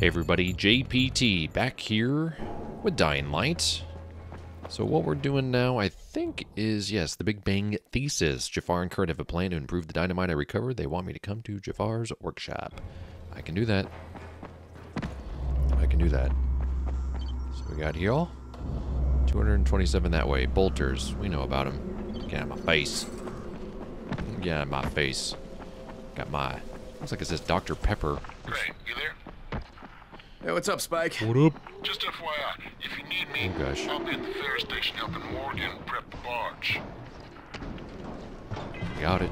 Hey everybody, JPT back here with Dying Light. So what we're doing now, I think, is, yes, the Big Bang Thesis. Jafar and Kurt have a plan to improve the dynamite I recovered. They want me to come to Jafar's workshop. I can do that. I can do that. So we got here. 227 that way. Bolters. We know about them. Get out of my face. Get out of my face. Got my... Looks like it says Dr. Pepper. Great, you there? Hey, what's up, Spike? What up? Just FYI, if you need me, Oh, gosh. I'll be at the ferry station helping Morgan prep the barge. Got it.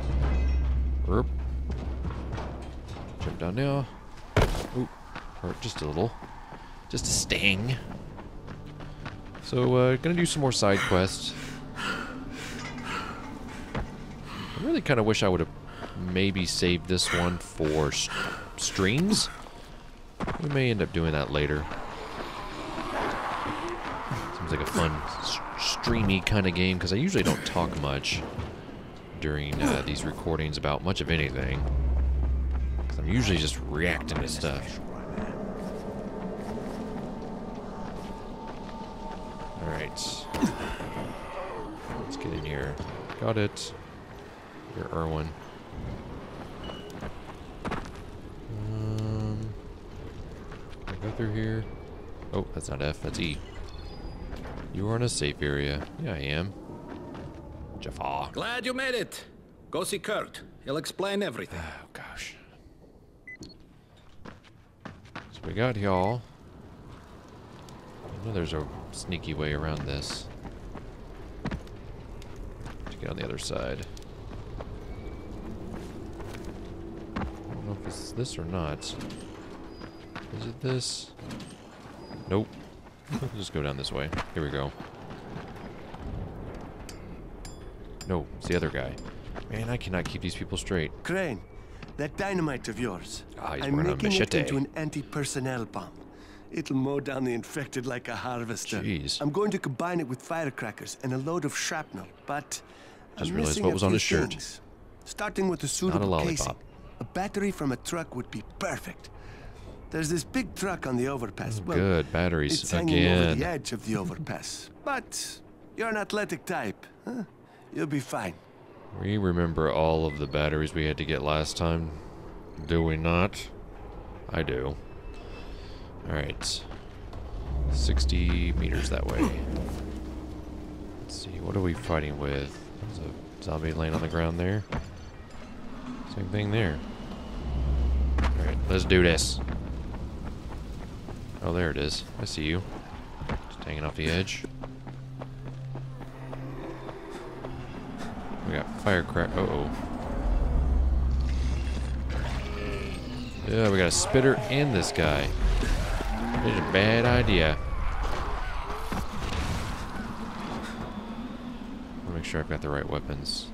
Erp. Jump down now. Oop. Hurt just a little. Just a sting. So, uh, gonna do some more side quests. I really kind of wish I would have maybe saved this one for st streams. We may end up doing that later. Seems like a fun, streamy kind of game because I usually don't talk much during uh, these recordings about much of anything. 'Cause I'm usually just reacting to stuff. Let's get in here. Got it. You're Erwin. Um, can I go through here? Oh, that's not F, that's E. You are in a safe area. Yeah, I am. Jafar. Glad you made it. Go see Kurt. He'll explain everything. Oh gosh. So we got y'all. I know there's a sneaky way around this. To get on the other side. I don't know if it's this or not. Is it this? Nope. Just go down this way. Here we go. No, it's the other guy. Man, I cannot keep these people straight. Crane, that dynamite of yours. Ah, he's I'm wearing a making it into an anti-personnel bomb. It'll mow down the infected like a harvester. Jeez. I'm going to combine it with firecrackers and a load of shrapnel, but Just I'm realized what a was on his shirt. things. Starting with a suitable lollipop. casing. A battery from a truck would be perfect. There's this big truck on the overpass. Mm, well, Oh, Good, batteries It's hanging over the edge of the overpass. but you're an athletic type. Huh? You'll be fine. We remember all of the batteries we had to get last time. Do we not? I do. Alright. 60 meters that way. Let's see, what are we fighting with? There's a zombie laying on the ground there. Same thing there. Alright, let's do this. Oh, there it is. I see you. Just hanging off the edge. We got firecrack. Uh oh. Yeah, we got a spitter and this guy. It's a bad idea. I'll make sure I've got the right weapons.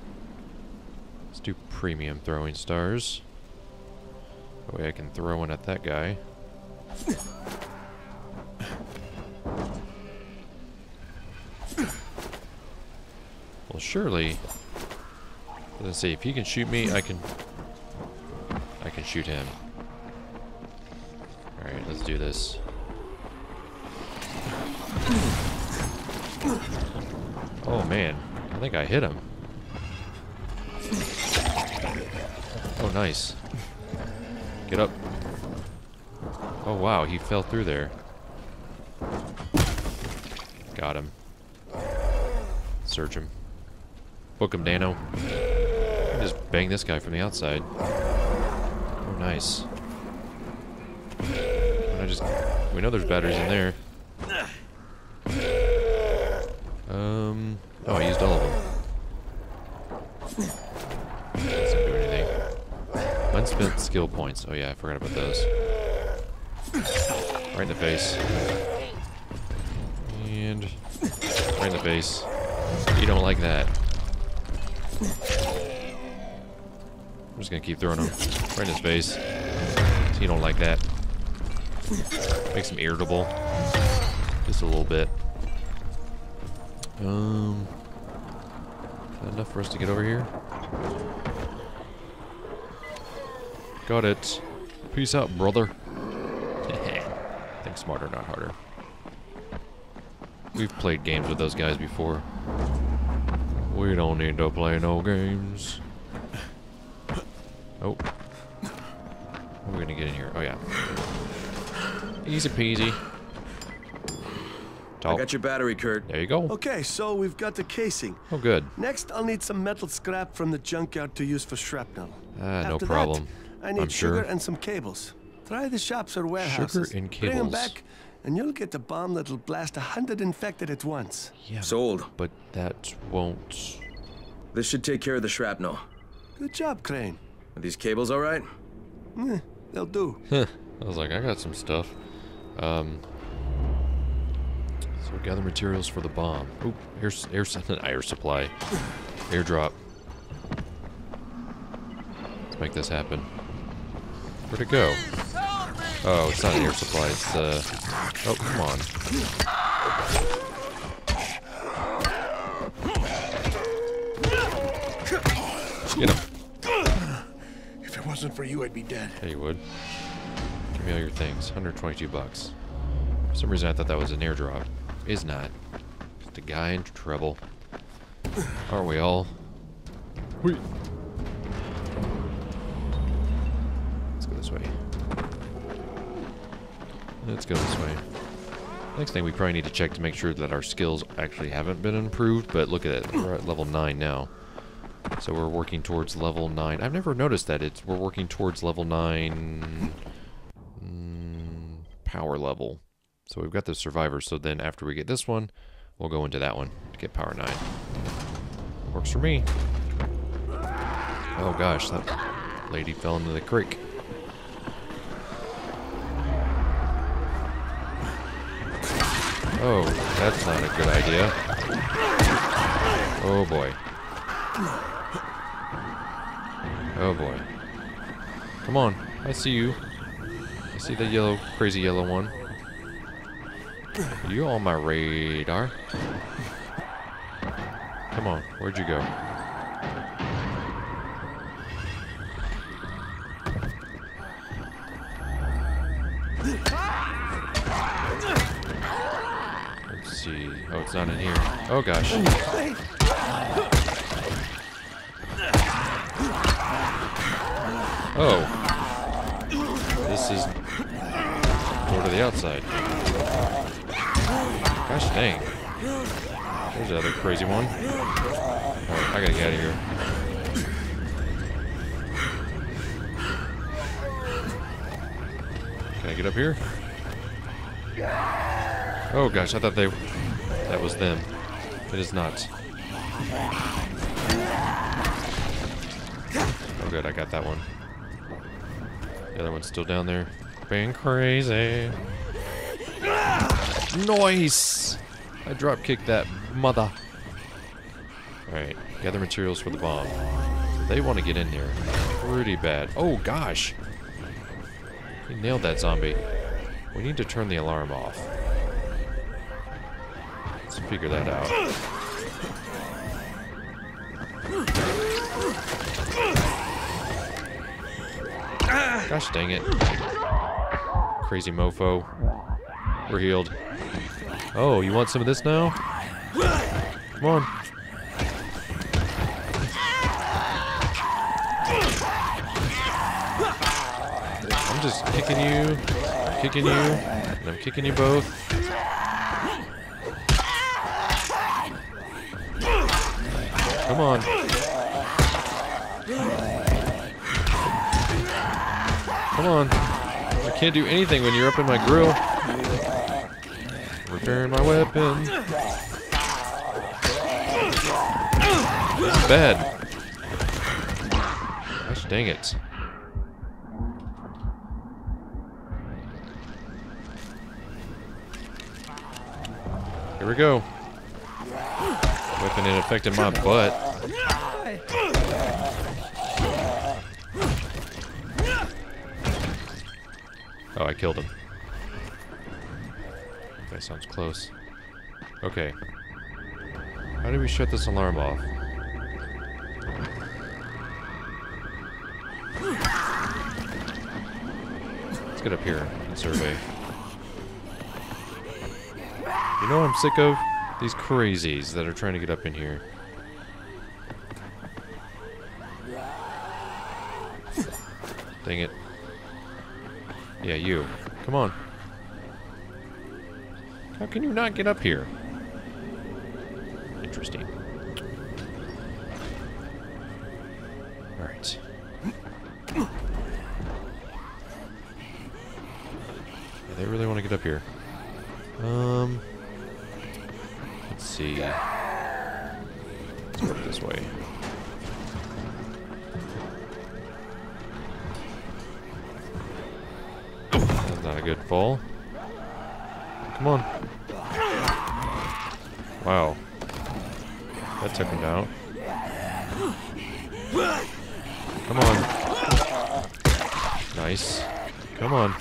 Let's do premium throwing stars. That way I can throw one at that guy. Well, surely. Let's see. If he can shoot me, I can. I can shoot him. All right, let's do this. Oh man, I think I hit him. Oh, nice. Get up. Oh wow, he fell through there. Got him. Search him. Book him, Danno. Just bang this guy from the outside. Oh, nice. I just we know there's batteries in there. Um. Oh, I used all of them. Doesn't do anything. Unspent skill points. Oh yeah, I forgot about those. Right in the face. And right in the face. You don't like that. I'm just gonna keep throwing them right in his face. You don't like that. Makes him irritable. Just a little bit. Um, enough for us to get over here? Got it. Peace out, brother. Think smarter, not harder. We've played games with those guys before. We don't need to play no games. Oh. How are we gonna get in here? Oh yeah. Easy peasy. I got your battery, Kurt. There you go. Okay, so we've got the casing. Oh good. Next, I'll need some metal scrap from the junkyard to use for shrapnel. Ah, no After problem. That, I need I'm sugar sure. and some cables. Try the shops or warehouses. and cables. Bring them back, and you'll get a bomb that'll blast a hundred infected at once. Yeah. Sold. But that won't. This should take care of the shrapnel. Good job, Crane. Are these cables all right? Eh, they'll do. I was like, I got some stuff. Um. So gather materials for the bomb. Oop, here's here's an air supply. Airdrop. Let's make this happen. Where'd it go? Oh, it's not an air supply. It's uh. Oh, come on. Get him. If it wasn't for you, I'd be dead. Yeah, you would. Give me all your things. 122 bucks. For some reason, I thought that was an airdrop. Is not. Just a guy in trouble. Aren't we all? Wait. Let's go this way. Let's go this way. Next thing we probably need to check to make sure that our skills actually haven't been improved, but look at it. We're at level 9 now. So we're working towards level 9. I've never noticed that. It's We're working towards level 9 mm, power level. So we've got the survivor. So then after we get this one, we'll go into that one to get power 9. Works for me. Oh gosh, that lady fell into the creek. Oh, that's not a good idea. Oh boy. Oh boy. Come on, I see you. I see the yellow, crazy yellow one. You on my radar. Come on, where'd you go? Let's see. Oh, it's not in here. Oh gosh. Oh. This is door to the outside. Gosh dang. There's the other crazy one. I gotta get out of here. Can I get up here? Oh gosh, I thought they that was them. It is not. Oh good, I got that one. The other one's still down there. Being crazy. Nice! I drop kicked that mother. Alright, gather materials for the bomb. They want to get in there pretty bad. Oh gosh! He nailed that zombie. We need to turn the alarm off. Let's figure that out. Gosh dang it. Crazy mofo. We're healed. Oh, you want some of this now? Come on. I'm just kicking you, kicking you, and I'm kicking you both. Come on. Come on. I can't do anything when you're up in my grill. Return my weapon. Bad. Gosh dang it. Here we go. Weapon it affected my butt. Oh, I killed him. That sounds close. Okay. How do we shut this alarm off? Let's get up here and survey. You know what I'm sick of? These crazies that are trying to get up in here. Dang it. Yeah, you. Come on. How can you not get up here? Interesting. Come on. Wow. That took him down. Come on. Nice. Come on.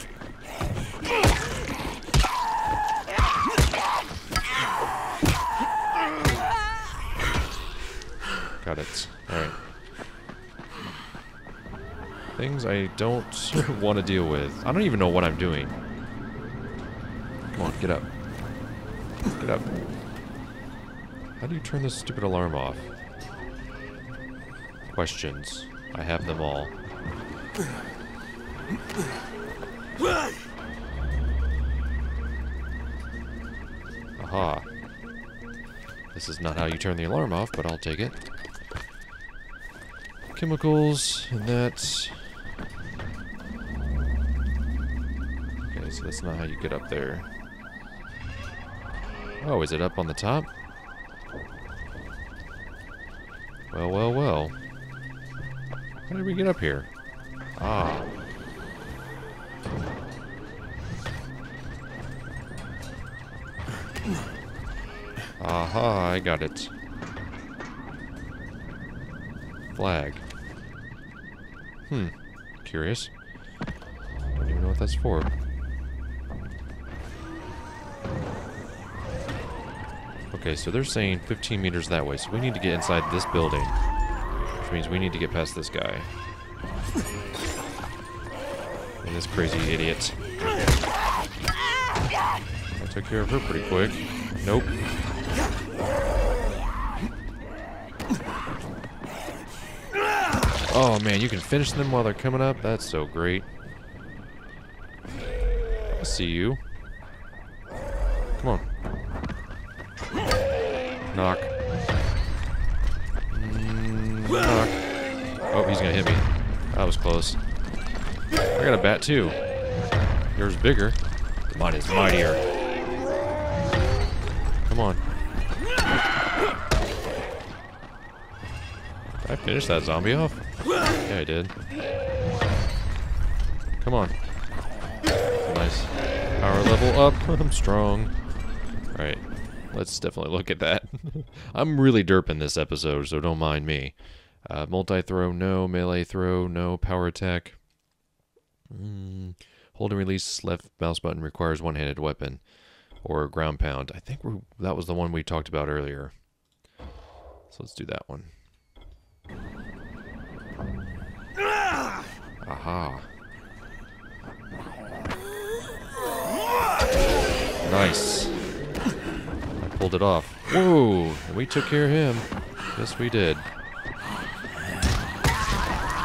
Got it. Alright. Things I don't want to deal with. I don't even know what I'm doing. Come on, get up. Get up. How do you turn this stupid alarm off? Questions. I have them all. Aha. This is not how you turn the alarm off, but I'll take it. Chemicals, and that's... Okay, so that's not how you get up there. Oh, is it up on the top? Well, well, well. How did we get up here? Ah. Aha, I got it. Flag. Hmm. Curious. Don't even know what that's for. Okay, so they're saying 15 meters that way, so we need to get inside this building. Which means we need to get past this guy. And this crazy idiot. I took care of her pretty quick. Nope. Oh man, you can finish them while they're coming up? That's so great. I see you. Come on. Knock. Knock. Oh, he's gonna hit me. That was close. I got a bat too. Yours bigger. Mine is mightier. Come on. Did I finish that zombie off? Yeah, I did. Come on. Nice. Power level up. I'm strong. Alright. Let's definitely look at that. I'm really derping this episode, so don't mind me. Uh, multi-throw, no. Melee throw, no. Power attack. Mm. Hold and release left mouse button requires one-handed weapon. Or ground pound. I think that was the one we talked about earlier. So let's do that one. Aha. Nice. I pulled it off. Whoa! We took care of him. Yes, we did.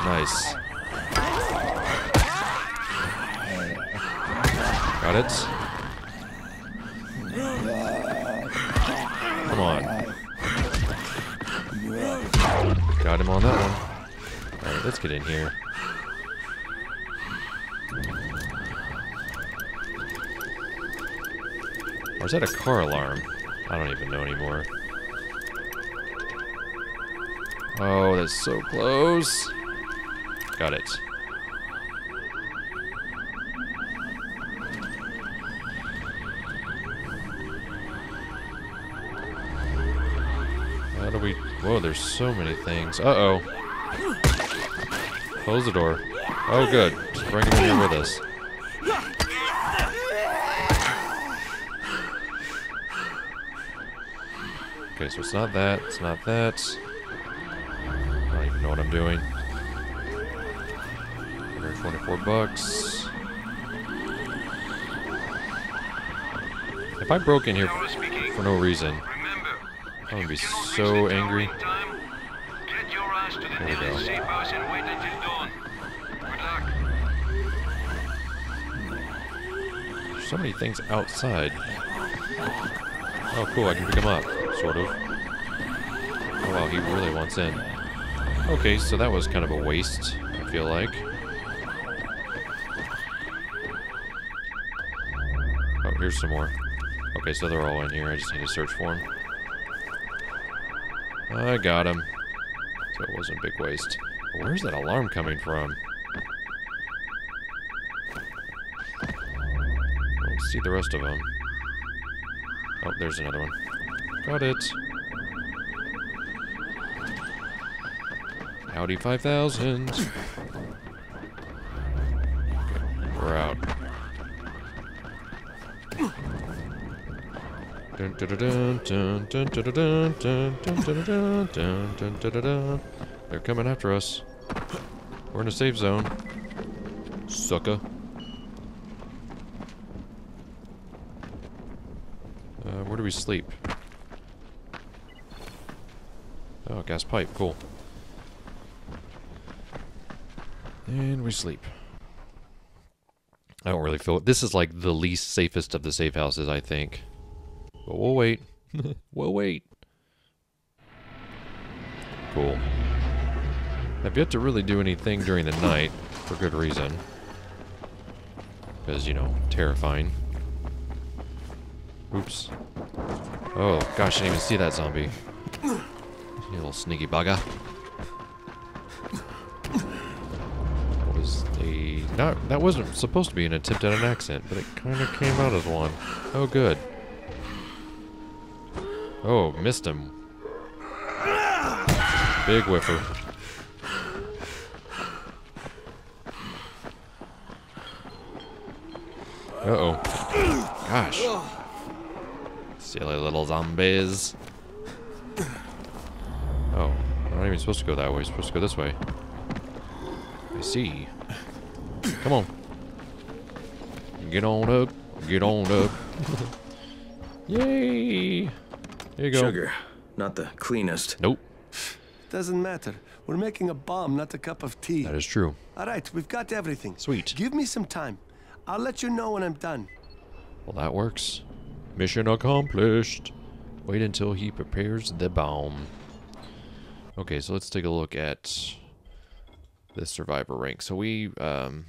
Nice. Got it. Come on. Got him on that one. Alright, let's get in here. Or is that a car alarm? I don't even know anymore. Oh, that's so close. Got it. How do we... Whoa, there's so many things. Uh-oh. Close the door. Oh, good. Just bring him in here with us. Okay, so it's not that. It's not that. I don't even know what I'm doing. 124 bucks. If I broke in here for no reason, I'm gonna be if you cannot so reach the tower angry. in time, get your ass to the There we go. safe house and wait until dawn. Good luck. There's so many things outside. Oh, cool. I can pick them up, sort of. Oh, wow. He really wants in. Okay, so that was kind of a waste, I feel like. Oh, here's some more. Okay, so they're all in here. I just need to search for them. I got him. So it wasn't a big waste. Where's that alarm coming from? Let's see the rest of them. Oh, there's another one. Got it. Audi 5000. We're out. They're coming after us. We're in a safe zone. Sucker. Uh, where do we sleep? Gas pipe. Cool. And we sleep. I don't really feel it. This is like the least safest of the safe houses, I think. But we'll wait. we'll wait. Cool. I've yet to really do anything during the night, for good reason. Because, you know, terrifying. Oops. Oh, gosh, I didn't even see that zombie. You little sneaky bugger. What was the... Not, that wasn't supposed to be an attempt at an accent, but it kind of came out as one. Oh, good. Oh, missed him. Big whiffer. Uh-oh. Gosh. Silly little zombies. Oh, I'm even supposed to go that way. I'm supposed to go this way. I see. Come on. Get on up. Get on up. Yay! There you go. Sugar, not the cleanest. Nope. Doesn't matter. We're making a bomb, not a cup of tea. That is true. All right, we've got everything. Sweet. Give me some time. I'll let you know when I'm done. Well, that works. Mission accomplished. Wait until he prepares the bomb. Okay, so let's take a look at the survivor rank. So we, um,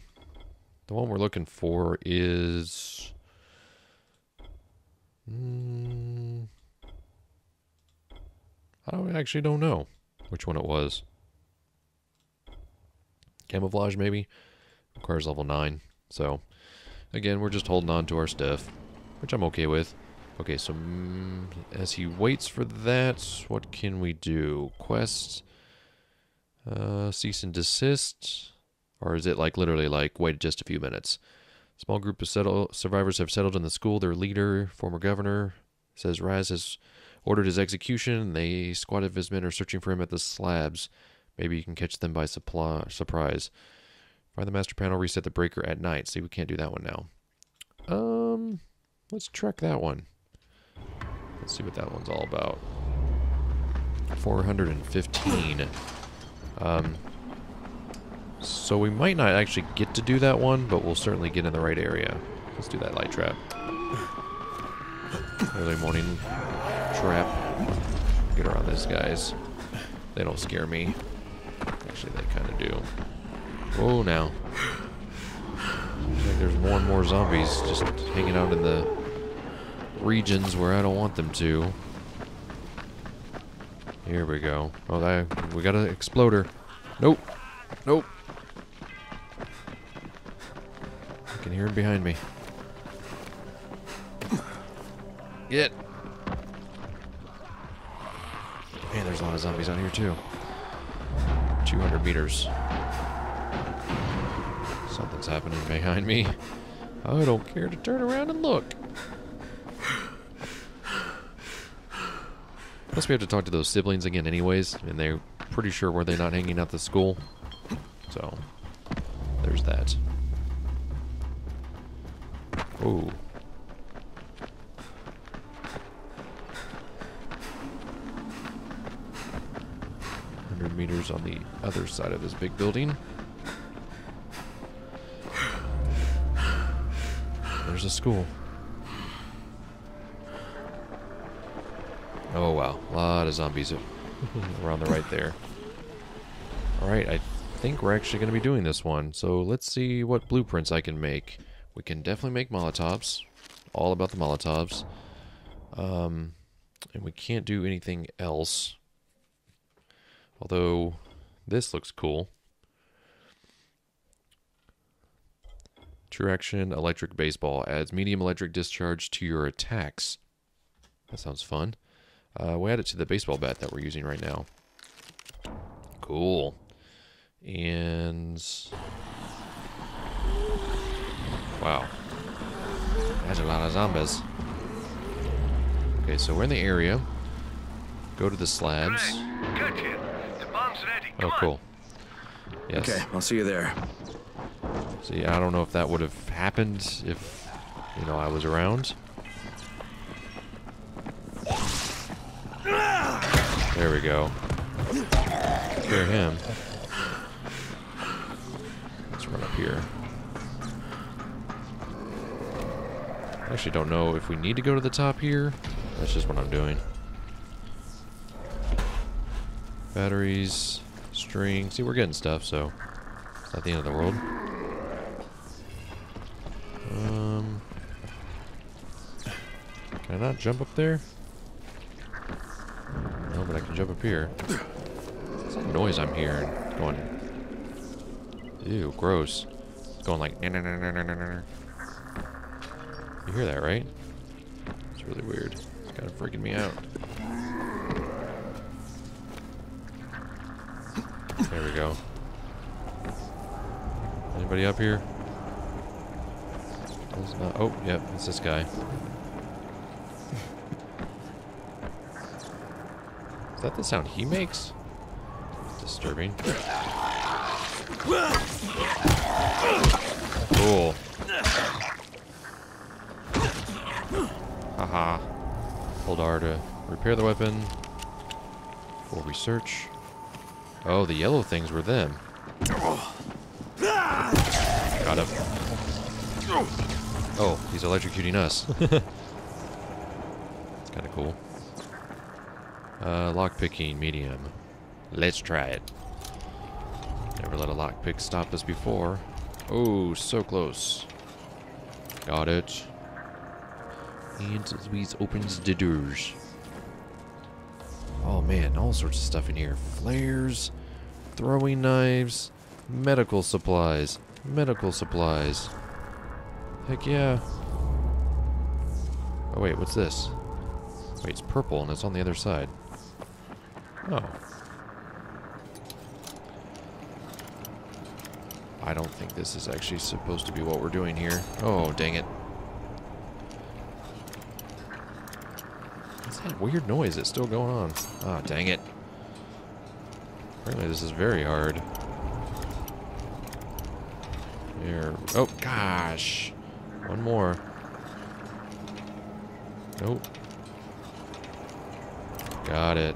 the one we're looking for is, mm, I don't actually don't know which one it was. Camouflage maybe requires level nine. So again, we're just holding on to our stuff, which I'm okay with. Okay, so mm, as he waits for that, what can we do? Quest, uh, cease and desist, or is it like literally like wait just a few minutes? Small group of settle survivors have settled in the school. Their leader, former governor, says Raz has ordered his execution. They squad of his men are searching for him at the slabs. Maybe you can catch them by supply, surprise. Find the master panel, reset the breaker at night. See, we can't do that one now. Um, let's track that one. Let's see what that one's all about. 415. Um, so we might not actually get to do that one, but we'll certainly get in the right area. Let's do that light trap. Early morning trap. Get around these guys. They don't scare me. Actually, they kind of do. Oh, now. Like there's more and more zombies just hanging out in the regions where I don't want them to. Here we go. Oh, that we got an exploder. Nope. Nope. I can hear him behind me. Get. Man, there's a lot of zombies out here too. 200 meters. Something's happening behind me. I don't care to turn around and look. Plus, we have to talk to those siblings again, anyways, and they're pretty sure were they not hanging out the school. So, there's that. Ooh. Hundred meters on the other side of this big building. There's a school. Oh wow, a lot of zombies around the right there. Alright, I think we're actually going to be doing this one. So let's see what blueprints I can make. We can definitely make Molotovs. All about the Molotovs. Um, and we can't do anything else. Although, this looks cool. True action electric baseball adds medium electric discharge to your attacks. That sounds fun. Uh, we add it to the baseball bat that we're using right now. Cool. And... Wow. That's a lot of zombies. Okay, so we're in the area. Go to the slabs. Gotcha. The bomb's ready. Oh, cool. Yes. Okay, I'll see you there. See, I don't know if that would have happened if, you know, I was around. There we go. Hear him. Let's run up here. I actually don't know if we need to go to the top here. That's just what I'm doing. Batteries, string. See, we're getting stuff, so it's not the end of the world. Um, can I not jump up there? No, but I can jump up here. What's that noise I'm hearing? Going. Ew, gross. It's going like. "Nah, nah, nah, nah, nah, nah, nah." You hear that, right? It's really weird. It's kind of freaking me out. There we go. Anybody up here? Not- oh, yep, it's this guy. Is that the sound he makes? Disturbing. Cool. Haha. Hold R to repair the weapon. For research. Oh, the yellow things were them. Got him. Oh, he's electrocuting us. It's kind of cool. Uh, lockpicking, medium. Let's try it. Never let a lockpick stop us before. Oh, so close. Got it. And Louise opens the doors. Oh man, all sorts of stuff in here. Flares, throwing knives, medical supplies, medical supplies. Heck yeah. Oh wait, what's this? Wait, it's purple and it's on the other side. Oh. I don't think this is actually supposed to be what we're doing here. Oh, dang it. What's that weird noise that's still going on? Ah, dang it. Apparently this is very hard. Here. Oh, gosh. One more. Nope. Got it.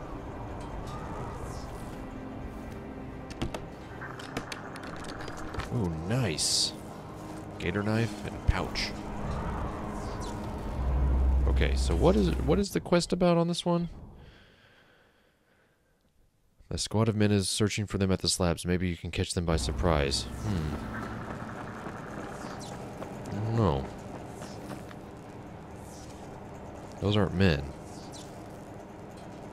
Ooh, nice. Gator knife and pouch. Okay, so what is what is the quest about on this one? A squad of men is searching for them at the slabs. Maybe you can catch them by surprise. Hmm. I. Those aren't men.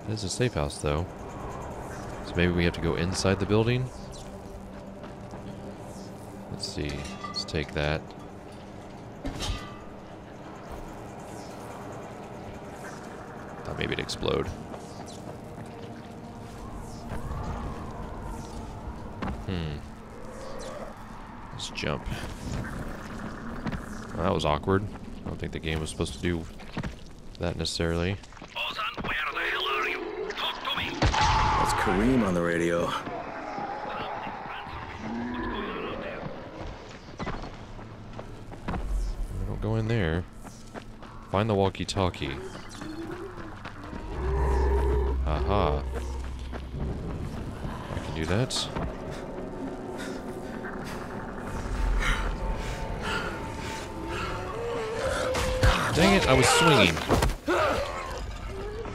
It is a safe house, though. So maybe we have to go inside the building? Let's see. Let's take that. Thought maybe it'd explode. Hmm. Let's jump. Well, that was awkward. I don't think the game was supposed to do that necessarily. Ozan, where the hell are you? Kareem on the radio. Don't go in there. Find the walkie-talkie. Aha. I can do that. Dang it, I was swinging.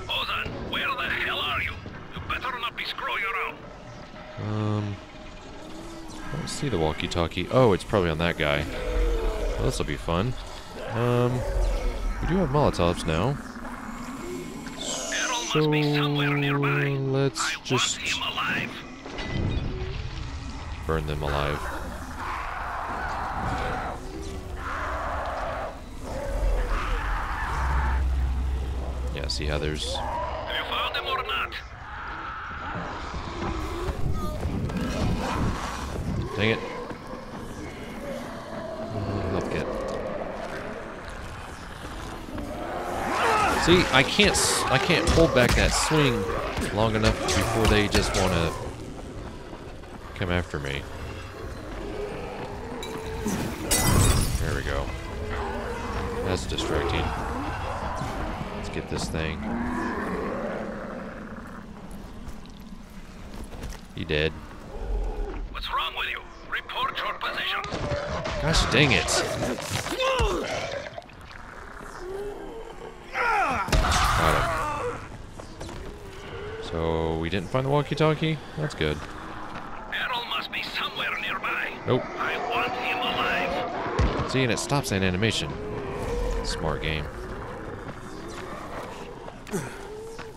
Ozan, where the hell are you? You better not be screwing around. Um, I don't see the walkie-talkie. Oh, it's probably on that guy. Well, this will be fun. Um, we do have Molotovs now. So let's just burn them alive. Yeah, see how there's? Dang it. See, I can't I can't hold back that swing long enough before they just want to come after me. There we go. That's distracting. Let's get this thing. He dead. What's wrong with you? Report your position. Gosh dang it. Got him. So we didn't find the walkie-talkie? That's good. Errol must be somewhere nearby. Nope. I want him alive. See, and it stops that animation. Smart game.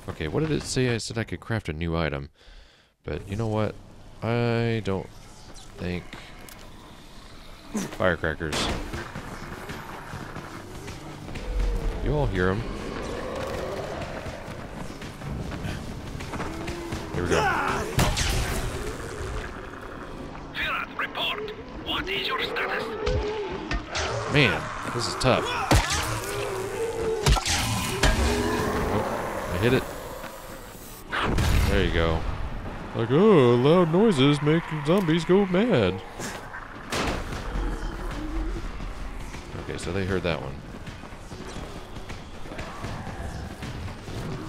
Okay, what did it say? I said I could craft a new item. But you know what? I don't think... Firecrackers. You all hear them. Here we go. Firat, report. What is your status? Man, this is tough. Oh, I hit it. There you go. Like, oh, loud noises make zombies go mad. Okay, so they heard that one.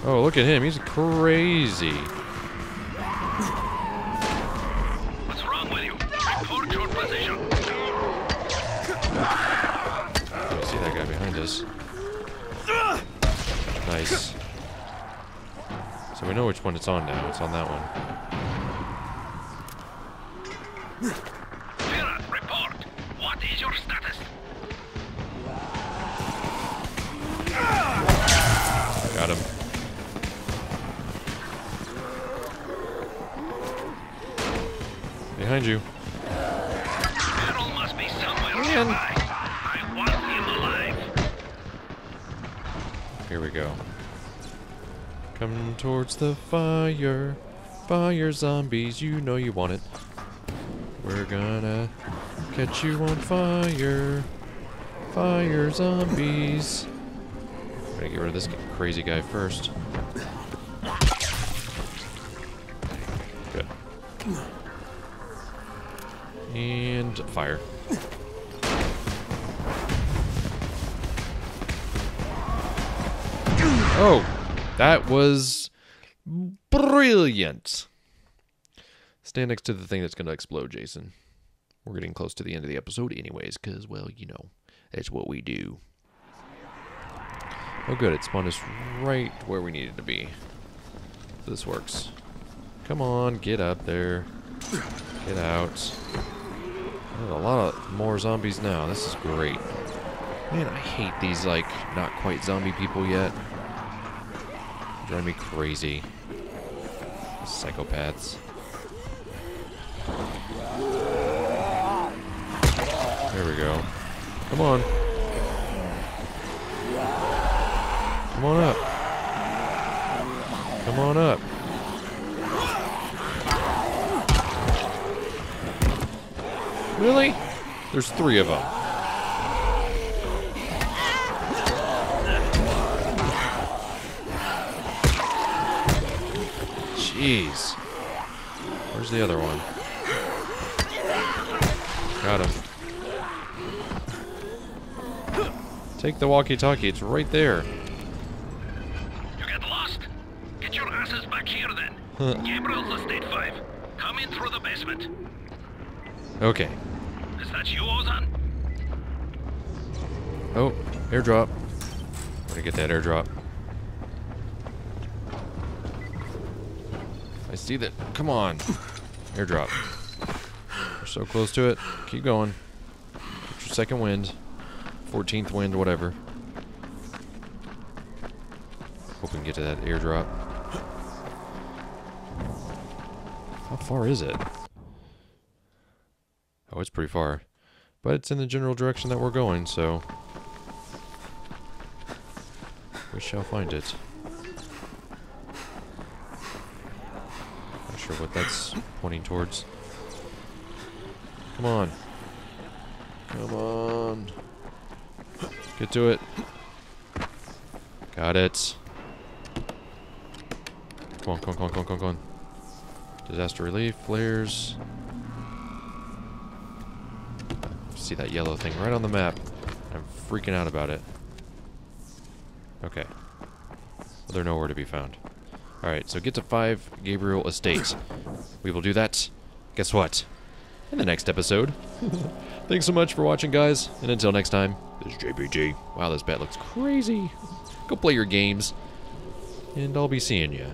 Oh, look at him. He's crazy. You? Your position. You see that guy behind us. Nice. So we know which one it's on now. It's on that one. Firat, report. What is your status? Got him. Behind you. Here we go. Come towards the fire. Fire zombies, you know you want it. We're gonna catch you on fire. Fire zombies. Gotta get rid of this crazy guy first. Good. And fire. Oh, that was brilliant. Stand next to the thing that's going to explode, Jason. We're getting close to the end of the episode, anyways, because, well, you know, that's what we do. Oh, good. It spawned us right where we needed to be. This works. Come on, get up there. Get out. A lot of more zombies now. This is great. Man, I hate these, like, not quite zombie people yet. Drive me crazy. Psychopaths. There we go. Come on. Come on up. Come on up. Really? There's three of them. Jeez. Where's the other one? Got him. Take the walkie-talkie. It's right there. You get lost? Get your asses back here then. Gabriel's Estate 5. Come in through the basement. Okay. Is that you, Ozan? Oh, airdrop. Gotta get that airdrop. See that. Come on. Airdrop. We're so close to it. Keep going. Get your second wind. 14th wind, whatever. Hope we can get to that airdrop. How far is it? Oh, it's pretty far. But it's in the general direction that we're going, so... We shall find it. Sure what that's pointing towards. Come on. Come on. Get to it. Got it. Come on, come on, come on, come on, come on. Disaster relief, flares. See that yellow thing right on the map. I'm freaking out about it. Okay. Well, they're nowhere to be found. Alright, so get to 5 Gabriel Estates. we will do that, guess what? In the next episode. Thanks so much for watching, guys. And until next time, this is JPT. Wow, this bat looks crazy. Go play your games. And I'll be seeing you.